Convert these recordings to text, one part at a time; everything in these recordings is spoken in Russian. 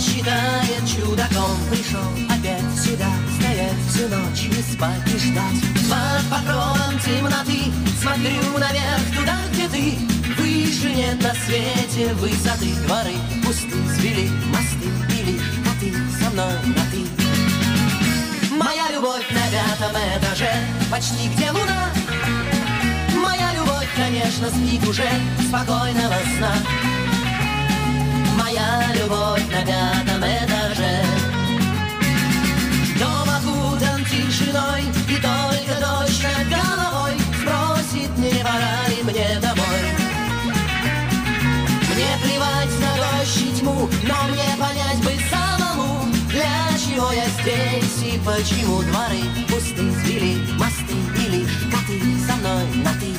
Считает чудаком. Пришел опять сюда Стоять всю ночь не спать и ждать. Под покровом темноты Смотрю наверх туда, где ты. Выше нет на свете высоты. Дворы пусты, свели мосты И лишь а ты со мной на ты Моя любовь на пятом этаже Почти где луна. Моя любовь, конечно, спит уже Спокойного сна. Тьму Но мне понять бы самому Для чего я здесь и почему дворы пусты Звели мосты или коты со мной на ты.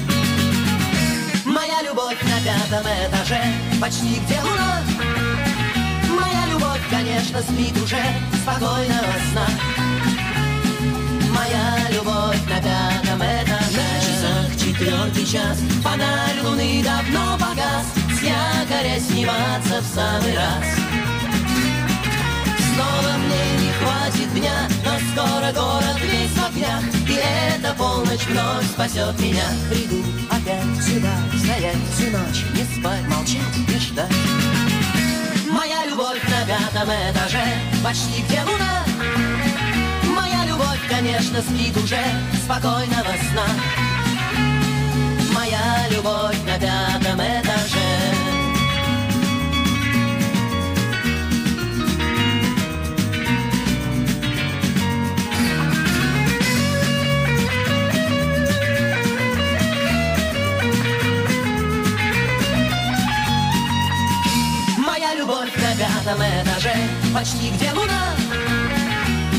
Моя любовь на пятом этаже Почти где луна. Моя любовь, конечно, спит уже Спокойного сна. Моя любовь на пятом этаже. На часах четвертый час Фонарь луны давно погас С якоря сниматься в самый раз. Снова мне не хватит дня Но скоро город весь в огнях И эта полночь вновь спасет меня. Приду опять сюда Стоять всю ночь, не спать, молчать и ждать. Моя любовь на пятом этаже Почти где луна? Моя любовь, конечно, спит уже Спокойного сна пятом этаже, почти где луна.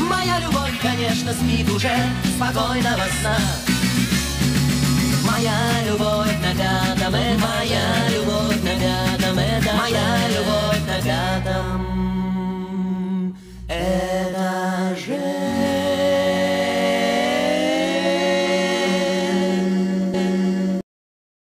Моя любовь, конечно, спит уже спокойного сна. Моя любовь на пятом этаже.